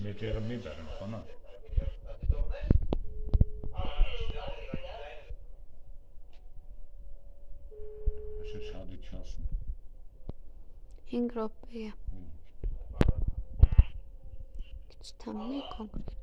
მეტერ მიბერე ხონა? ეს შადი ჩანს ინგროპია ჩტამი კონკრეტ